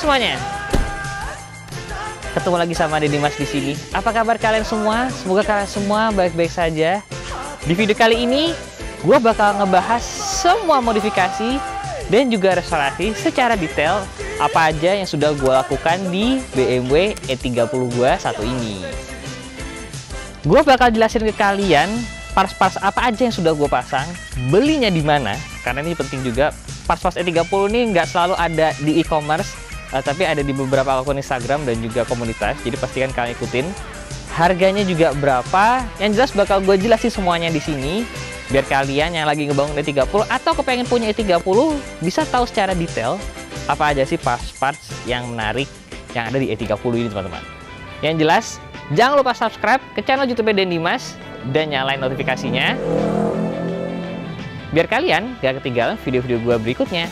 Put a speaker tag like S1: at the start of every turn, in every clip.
S1: Semuanya. Ketemu lagi sama Deddy Mas di sini. Apa kabar kalian semua? Semoga kalian semua baik-baik saja. Di video kali ini, gue bakal ngebahas semua modifikasi dan juga restorasi secara detail apa aja yang sudah gue lakukan di BMW E30 gue satu ini. Gue bakal jelasin ke kalian parts-parts apa aja yang sudah gue pasang, belinya di mana, karena ini penting juga. Parts-parts E30 ini nggak selalu ada di e-commerce, uh, tapi ada di beberapa akun Instagram dan juga komunitas. Jadi pastikan kalian ikutin. Harganya juga berapa? Yang jelas bakal gue jelasin semuanya di sini biar kalian yang lagi ngebangun E30 atau kepengen punya E30 bisa tahu secara detail apa aja sih parts-parts yang menarik yang ada di E30 ini teman-teman. Yang jelas jangan lupa subscribe ke channel YouTube Den Dimas dan nyalain notifikasinya biar kalian gak ketinggalan video-video gue berikutnya.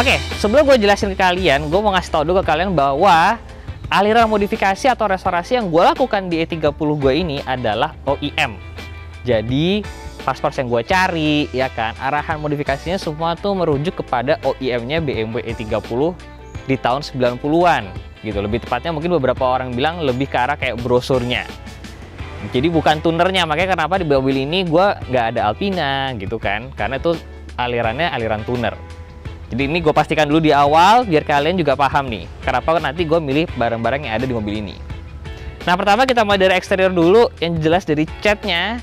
S1: Oke, sebelum gue jelasin ke kalian, gue mau ngasih tau dulu ke kalian bahwa aliran modifikasi atau restorasi yang gue lakukan di E30 gue ini adalah OEM. Jadi, pas-pas yang gue cari, ya kan, arahan modifikasinya semua tuh merujuk kepada OEM-nya BMW E30 di tahun 90-an. Gitu, lebih tepatnya mungkin beberapa orang bilang lebih ke arah kayak brosurnya. Jadi bukan tunernya, makanya kenapa di mobil ini gue nggak ada Alpina gitu kan, karena itu alirannya aliran tuner. Jadi ini gue pastikan dulu di awal biar kalian juga paham nih. Kenapa nanti gue milih barang-barang yang ada di mobil ini. Nah pertama kita mulai dari eksterior dulu. Yang jelas dari catnya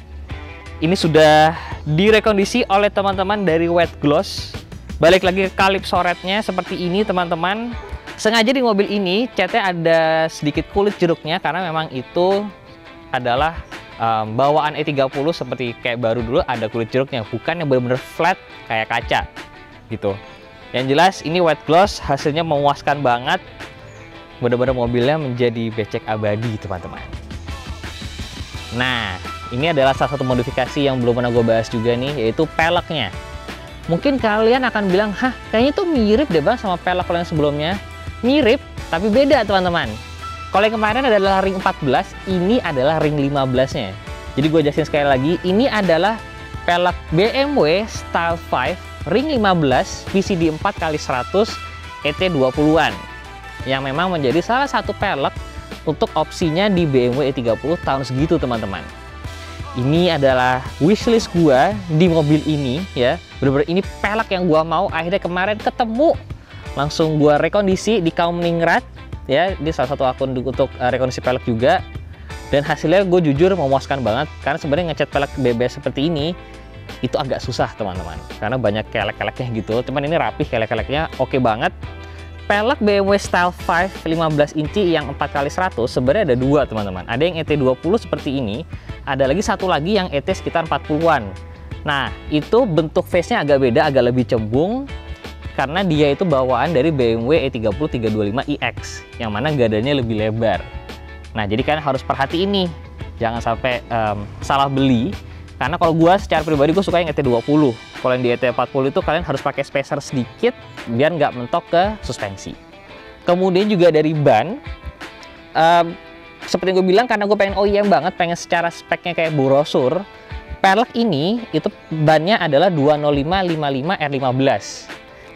S1: ini sudah direkondisi oleh teman-teman dari Wet Gloss. Balik lagi ke kalip soretnya seperti ini teman-teman. Sengaja di mobil ini catnya ada sedikit kulit jeruknya karena memang itu adalah um, bawaan E30 seperti kayak baru dulu ada kulit jeruknya bukan yang benar-benar flat kayak kaca gitu yang jelas ini wet gloss hasilnya memuaskan banget. Benar-benar mobilnya menjadi becek abadi teman-teman. Nah, ini adalah salah satu modifikasi yang belum pernah gue bahas juga nih, yaitu peleknya. Mungkin kalian akan bilang, hah kayaknya itu mirip deh bang sama pelek yang sebelumnya. Mirip, tapi beda teman-teman. Kalau yang kemarin adalah ring 14, ini adalah ring 15-nya. Jadi gue jelasin sekali lagi, ini adalah pelek BMW Style 5 ring 15 VCD 4 x 100 ET 20-an yang memang menjadi salah satu pelek untuk opsinya di BMW E30 tahun segitu teman-teman. Ini adalah wishlist gua di mobil ini ya. Bener-bener ini pelek yang gua mau. Akhirnya kemarin ketemu langsung gua rekondisi di kaum ningrat ya. Ini salah satu akun untuk uh, rekondisi pelek juga. Dan hasilnya gue jujur memuaskan banget karena sebenarnya ngecat pelek BBS seperti ini itu agak susah teman-teman. Karena banyak kelek-keleknya gitu. Cuman ini rapih kelek-keleknya. Oke banget. Pelek BMW Style 5 15 inci yang 4x100 sebenarnya ada dua teman-teman. Ada yang ET20 seperti ini ada lagi satu lagi yang ET sekitar 40-an nah itu bentuk face-nya agak beda agak lebih cembung karena dia itu bawaan dari BMW E30 325 iX yang mana gadanya lebih lebar. Nah jadi kalian harus perhati ini jangan sampai um, salah beli karena kalau gue secara pribadi gue suka yang ET20 kalau yang di ET40 itu kalian harus pakai spacer sedikit biar nggak mentok ke suspensi. Kemudian juga dari ban um, seperti gue bilang karena gue pengen OEM banget pengen secara speknya kayak brosur pelek ini itu bannya adalah 20555 R15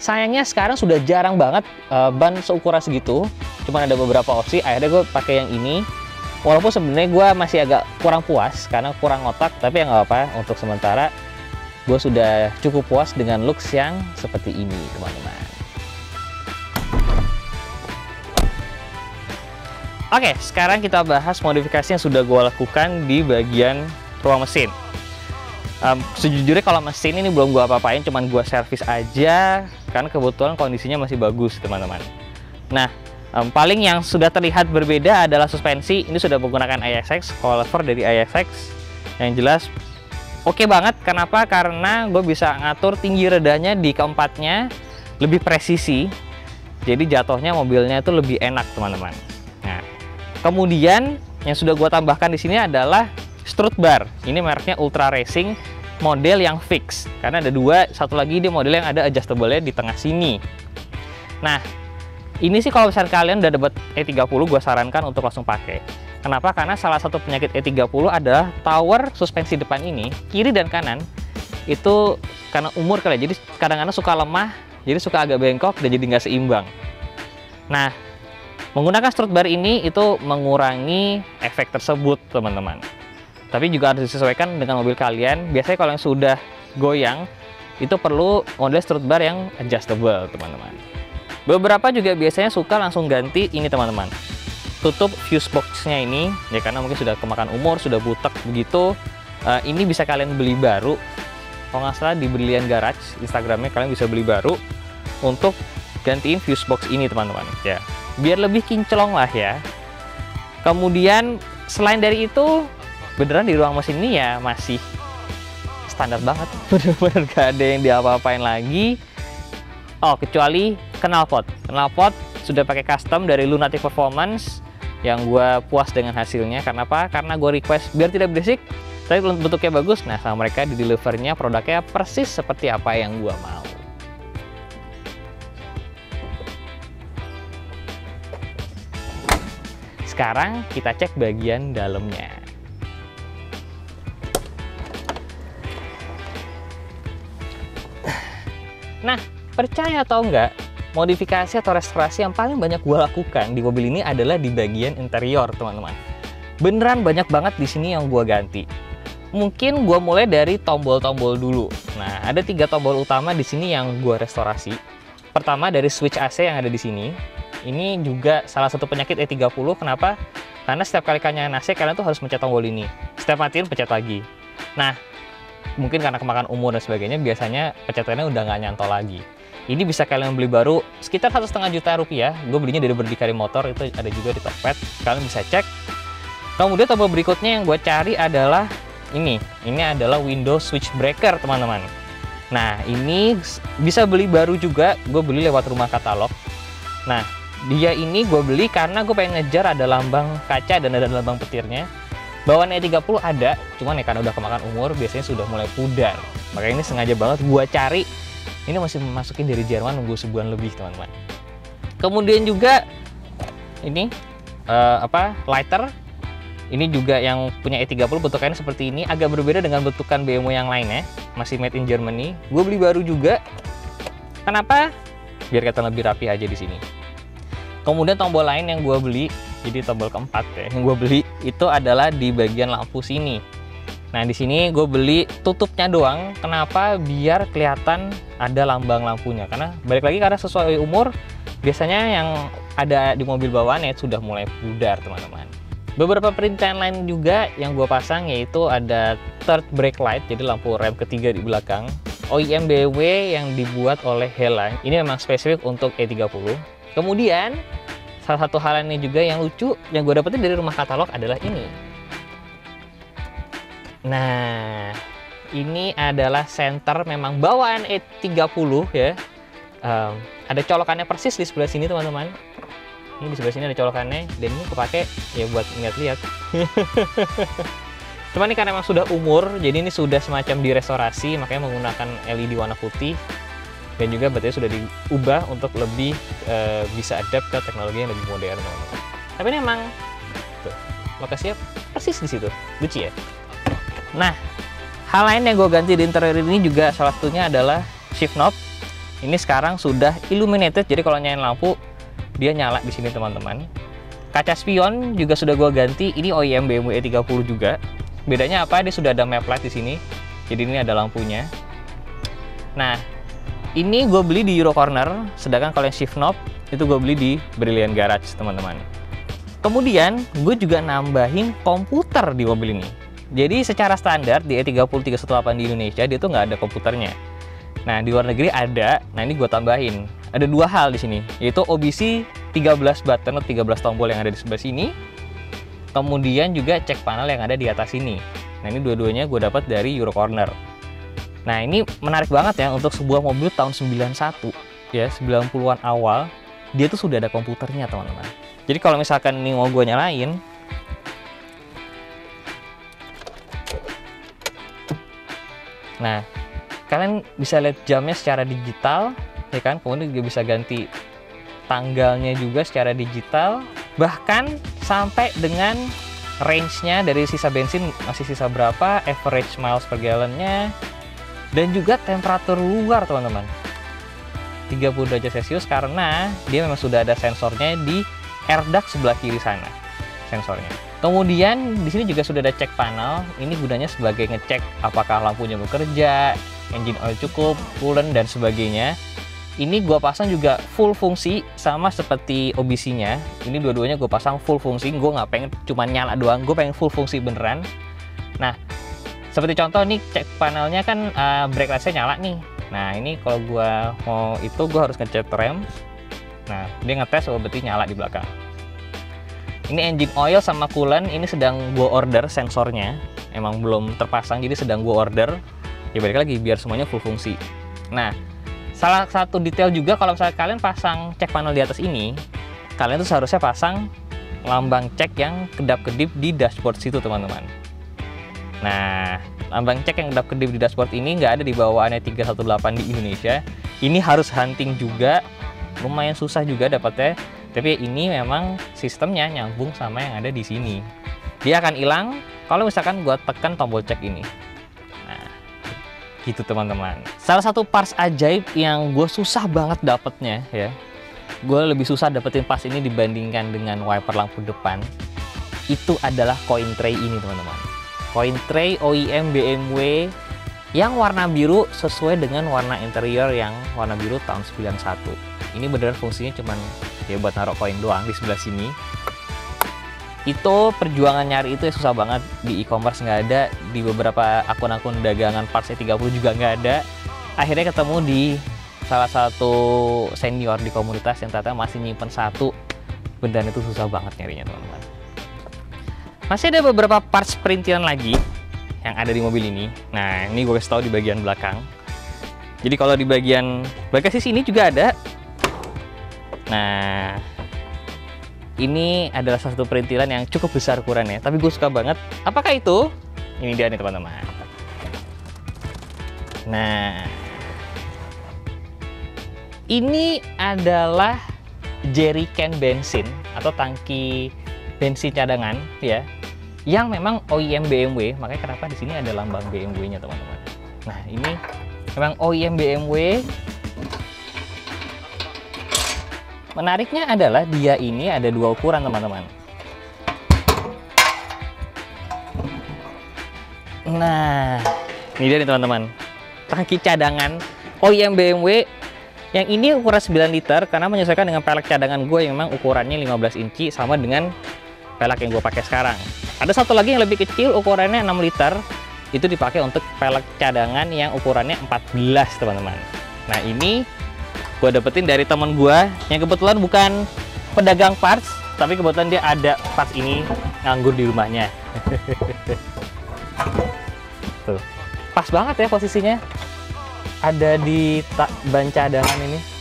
S1: sayangnya sekarang sudah jarang banget uh, ban seukuran segitu. Cuma ada beberapa opsi akhirnya gue pakai yang ini walaupun sebenarnya gue masih agak kurang puas karena kurang otak tapi ya nggak apa-apa untuk sementara gue sudah cukup puas dengan looks yang seperti ini teman-teman Oke, sekarang kita bahas modifikasi yang sudah gue lakukan di bagian ruang mesin. Um, sejujurnya kalau mesin ini belum gue apa-apain, cuman gue servis aja, karena kebetulan kondisinya masih bagus, teman-teman. Nah, Um, paling yang sudah terlihat berbeda adalah suspensi. Ini sudah menggunakan ISX, coilover dari ISX. Yang jelas oke okay banget. Kenapa? Karena gue bisa ngatur tinggi redanya di keempatnya lebih presisi. Jadi jatuhnya mobilnya itu lebih enak teman-teman. Nah, kemudian yang sudah gue tambahkan di sini adalah strut bar. Ini mereknya Ultra Racing model yang fix. Karena ada dua, satu lagi dia model yang ada adjustable-nya di tengah sini. Nah, ini sih kalau misalnya kalian udah dapat E30, gue sarankan untuk langsung pakai. Kenapa? Karena salah satu penyakit E30 adalah tower suspensi depan ini, kiri dan kanan, itu karena umur kali ya, jadi kadang-kadang suka lemah, jadi suka agak bengkok dan jadi nggak seimbang. Nah, menggunakan strut bar ini itu mengurangi efek tersebut, teman-teman. Tapi juga harus disesuaikan dengan mobil kalian. Biasanya kalau yang sudah goyang, itu perlu model strut bar yang adjustable, teman-teman. Beberapa juga biasanya suka langsung ganti ini, teman-teman. Tutup fuse boxnya ini ya karena mungkin sudah kemakan umur sudah butek begitu. Uh, ini bisa kalian beli baru. Kalau nggak salah di Brilian Garage Instagramnya kalian bisa beli baru untuk gantiin fuse box ini teman-teman ya. Biar lebih kinclong lah ya. Kemudian selain dari itu beneran di ruang mesin ini ya masih standar banget. Bener-bener gak ada yang diapa-apain lagi. Oh kecuali knalpot knalpot sudah pakai custom dari Lunatic Performance yang gue puas dengan hasilnya. Karena apa? Karena gue request biar tidak berisik tapi bentuknya bagus. Nah sama mereka di delivernya produknya persis seperti apa yang gue mau. Sekarang kita cek bagian dalamnya. Nah percaya atau enggak modifikasi atau restorasi yang paling banyak gue lakukan di mobil ini adalah di bagian interior, teman-teman. Beneran banyak banget di sini yang gue ganti. Mungkin gue mulai dari tombol-tombol dulu. Nah, ada tiga tombol utama di sini yang gue restorasi. Pertama dari switch AC yang ada di sini. Ini juga salah satu penyakit E30. Kenapa? Karena setiap kali kalian AC, kalian tuh harus mencet tombol ini. Setiap matiin, pencet lagi. Nah, mungkin karena kemakan umur dan sebagainya, biasanya pencetannya udah nggak nyantol lagi. Ini bisa kalian beli baru sekitar satu setengah juta rupiah. Gue belinya dari Berdikari Motor itu ada juga di Tokped. Kalian bisa cek. Kemudian tombol berikutnya yang gue cari adalah ini. Ini adalah Windows Switch Breaker teman-teman. Nah ini bisa beli baru juga. Gue beli lewat rumah katalog. Nah dia ini gue beli karena gue pengen ngejar ada lambang kaca dan ada lambang petirnya. Bawaan E30 ada, cuman ya karena udah kemakan umur biasanya sudah mulai pudar. Makanya ini sengaja banget gue cari. Ini masih masukin dari Jerman nunggu sebulan lebih teman-teman. Kemudian juga ini uh, apa lighter. Ini juga yang punya E30 bentukannya seperti ini agak berbeda dengan bentukan BMW yang lainnya. Masih made in Germany. Gue beli baru juga. Kenapa? Biar kelihatan lebih rapi aja di sini. Kemudian tombol lain yang gue beli jadi tombol keempat ya yang gue beli itu adalah di bagian lampu sini Nah, di sini gue beli tutupnya doang. Kenapa? Biar kelihatan ada lambang lampunya. Karena balik lagi karena sesuai umur, biasanya yang ada di mobil bawaan ya sudah mulai pudar, teman-teman. Beberapa perintilan lain juga yang gue pasang yaitu ada third brake light, jadi lampu rem ketiga di belakang. OEM BMW yang dibuat oleh Hella. Ini memang spesifik untuk E30. Kemudian, salah satu hal ini juga yang lucu yang gue dapetin dari rumah katalog adalah ini Nah, ini adalah center memang bawaan E30 ya. Um, ada colokannya persis di sebelah sini teman-teman. Ini di sebelah sini ada colokannya dan ini kepake ya buat lihat-lihat. Cuman ini karena memang sudah umur, jadi ini sudah semacam direstorasi, makanya menggunakan LED warna putih dan juga baterai sudah diubah untuk lebih uh, bisa adapt ke teknologi yang lebih modern teman-teman. Tapi ini memang tuh, lokasinya persis di situ, lucu ya. Nah, hal lain yang gue ganti di interior ini juga salah satunya adalah shift knob. Ini sekarang sudah illuminated, jadi kalau nyalain lampu dia nyala di sini teman-teman. Kaca spion juga sudah gue ganti. Ini OEM BMW E30 juga. Bedanya apa? Dia sudah ada map light di sini. Jadi ini ada lampunya. Nah, ini gue beli di Euro Corner, sedangkan kalau yang shift knob itu gue beli di Brilliant Garage, teman-teman. Kemudian, gue juga nambahin komputer di mobil ini. Jadi secara standar di E30318 di Indonesia dia tuh nggak ada komputernya. Nah di luar negeri ada. Nah ini gue tambahin. Ada dua hal di sini, yaitu OBC 13 button atau 13 tombol yang ada di sebelah sini. Kemudian juga cek panel yang ada di atas sini. Nah ini dua-duanya gue dapat dari Euro Corner. Nah ini menarik banget ya untuk sebuah mobil tahun 91 ya 90-an awal dia tuh sudah ada komputernya teman-teman. Jadi kalau misalkan ini mau gue nyalain, Nah, kalian bisa lihat jamnya secara digital, ya kan? Kemudian juga bisa ganti tanggalnya juga secara digital, bahkan sampai dengan range-nya dari sisa bensin masih sisa berapa, average miles per gallon-nya, dan juga temperatur luar teman-teman. 30 derajat Celcius karena dia memang sudah ada sensornya di air duct sebelah kiri sana sensornya. Kemudian di sini juga sudah ada cek panel. Ini gunanya sebagai ngecek apakah lampunya bekerja, engine oil cukup, coolant dan sebagainya. Ini gue pasang juga full fungsi sama seperti OBC-nya. Ini dua-duanya gue pasang full fungsi. Gue nggak pengen cuma nyala doang, gue pengen full fungsi beneran. Nah, seperti contoh nih cek panelnya kan uh, brake light-nya nyala nih. Nah ini kalau gue mau itu gue harus ngecek rem. Nah dia ngetes oh berarti nyala di belakang. Ini engine oil sama coolant ini sedang gue order sensornya. Emang belum terpasang jadi sedang gue order. Ya balik lagi biar semuanya full fungsi. Nah salah satu detail juga kalau misalnya kalian pasang cek panel di atas ini, kalian tuh seharusnya pasang lambang cek yang kedap-kedip di dashboard situ teman-teman. Nah, lambang cek yang kedap-kedip di dashboard ini nggak ada di bawaannya 318 di Indonesia. Ini harus hunting juga, lumayan susah juga dapatnya. Tapi ini memang sistemnya nyambung sama yang ada di sini. Dia akan hilang kalau misalkan gua tekan tombol cek ini gitu teman-teman salah satu parts ajaib yang gue susah banget dapetnya ya gue lebih susah dapetin parts ini dibandingkan dengan wiper lampu depan itu adalah coin tray ini teman-teman coin tray OEM BMW yang warna biru sesuai dengan warna interior yang warna biru tahun 91 ini beneran fungsinya cuman ya buat naruh koin doang di sebelah sini. Itu perjuangan nyari itu ya susah banget. Di e-commerce nggak ada di beberapa akun-akun dagangan parts E30 juga nggak ada. Akhirnya ketemu di salah satu senior di komunitas yang ternyata masih nyimpen satu. Beneran itu susah banget nyarinya teman-teman masih ada beberapa parts perintilan lagi yang ada di mobil ini nah ini gue kasih tahu di bagian belakang jadi kalau di bagian bagasi sini juga ada nah ini adalah satu perintilan yang cukup besar ukurannya, tapi gue suka banget. Apakah itu? Ini dia nih teman-teman. Nah, ini adalah jerry can bensin atau tangki bensin cadangan ya, yang memang OEM BMW. Makanya kenapa di sini ada lambang BMW-nya teman-teman. Nah, ini memang OEM BMW Menariknya adalah dia ini ada dua ukuran teman-teman. Nah, ini dia nih teman-teman. Tangki cadangan OEM BMW yang ini ukuran 9 liter karena menyesuaikan dengan pelek cadangan gue yang memang ukurannya 15 inci sama dengan pelek yang gue pakai sekarang. Ada satu lagi yang lebih kecil ukurannya 6 liter. Itu dipakai untuk pelek cadangan yang ukurannya 14 teman-teman. Nah ini gue dapetin dari teman gue yang kebetulan bukan pedagang parts tapi kebetulan dia ada parts ini nganggur di rumahnya. Tuh. Pas banget ya posisinya. Ada di ban cadangan ini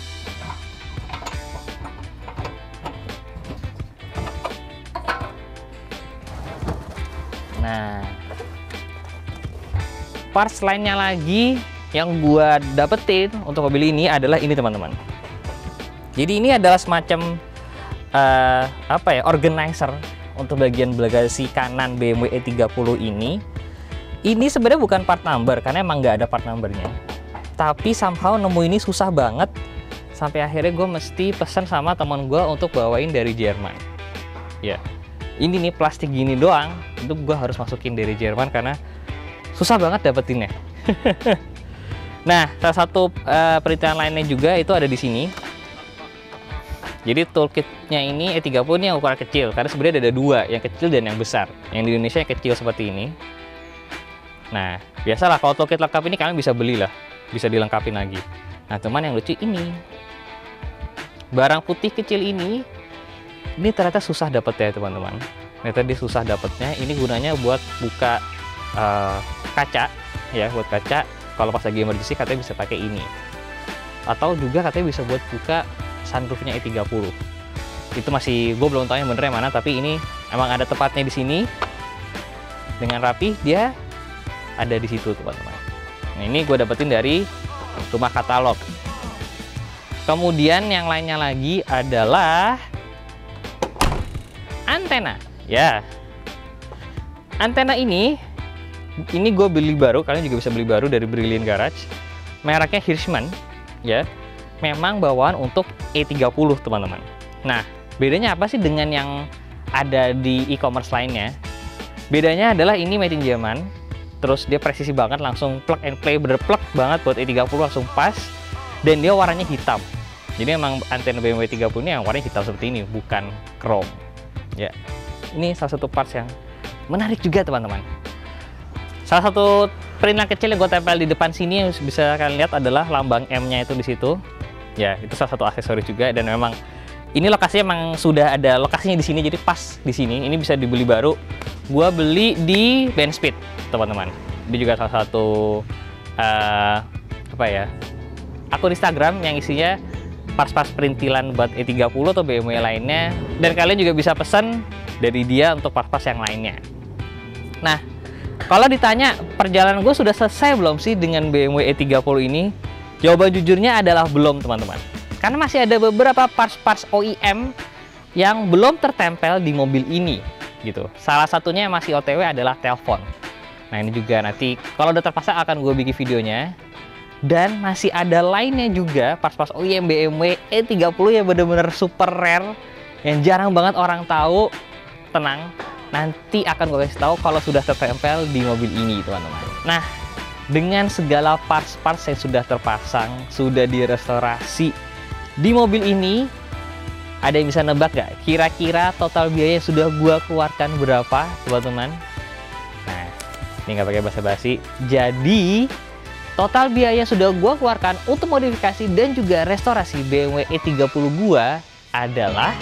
S1: parts lainnya lagi yang gua dapetin untuk mobil ini adalah ini teman-teman. Jadi ini adalah semacam uh, apa ya organizer untuk bagian bagasi kanan BMW E30 ini. Ini sebenarnya bukan part number karena emang nggak ada part numbernya. Tapi somehow nemu ini susah banget. Sampai akhirnya gue mesti pesan sama teman gue untuk bawain dari Jerman. Ya. Ini nih plastik gini doang itu gue harus masukin dari Jerman karena susah banget dapetinnya Nah, salah satu uh, perintilan lainnya juga itu ada di sini. Jadi toolkitnya ini E30 ini yang ukuran kecil, karena sebenarnya ada dua, yang kecil dan yang besar. Yang di Indonesia yang kecil seperti ini. Nah, biasalah kalau toolkit lengkap ini kalian bisa beli lah, bisa dilengkapi lagi. Nah, teman yang lucu ini, barang putih kecil ini, ini ternyata susah dapet ya teman-teman. Ini tadi susah dapetnya, ini gunanya buat buka uh, kaca, ya buat kaca. Kalau pas lagi emergency katanya bisa pakai ini. Atau juga katanya bisa buat buka sunroofnya E30 itu masih gue belum tahu yang bener yang mana tapi ini emang ada tepatnya di sini. Dengan rapi dia ada di situ teman-teman. Nah, ini gue dapetin dari rumah katalog. Kemudian yang lainnya lagi adalah antena. Ya, antena ini, ini gue beli baru. Kalian juga bisa beli baru dari Brilliant Garage. Mereknya Hirschman. Ya, memang bawaan untuk E30 teman-teman. Nah, bedanya apa sih dengan yang ada di e-commerce lainnya? Bedanya adalah ini made in Jerman, terus dia presisi banget langsung plug and play bener plug banget buat E30 langsung pas dan dia warnanya hitam jadi memang antena BMW 30 ini yang warnanya hitam seperti ini bukan chrome ya ini salah satu parts yang menarik juga teman-teman salah satu perintilan kecil yang gue tempel di depan sini yang bisa kalian lihat adalah lambang M nya itu di situ. Ya itu salah satu aksesoris juga dan memang ini lokasinya emang sudah ada lokasinya di sini jadi pas di sini. Ini bisa dibeli baru. Gua beli di Speed teman-teman. Ini juga salah satu uh, apa ya akun Instagram yang isinya pas-pas perintilan buat E30 atau BMW lainnya. Dan kalian juga bisa pesan dari dia untuk pas-pas yang lainnya. Nah kalau ditanya perjalanan gue sudah selesai belum sih dengan BMW E30 ini jawaban jujurnya adalah belum teman-teman karena masih ada beberapa parts-parts OEM yang belum tertempel di mobil ini gitu. Salah satunya yang masih OTW adalah telepon. Nah ini juga nanti kalau udah terpasang akan gue bikin videonya. Dan masih ada lainnya juga parts-parts OEM BMW E30 yang bener-bener super rare yang jarang banget orang tahu. Tenang, nanti akan gue kasih tahu kalau sudah tertempel di mobil ini teman-teman. Nah dengan segala parts-parts yang sudah terpasang, sudah direstorasi, di mobil ini, ada yang bisa nebak gak? Kira-kira total biaya yang sudah gua keluarkan berapa, teman-teman? Nah, ini nggak pakai basa-basi. Jadi, total biaya sudah gua keluarkan untuk modifikasi dan juga restorasi BMW E30 gua adalah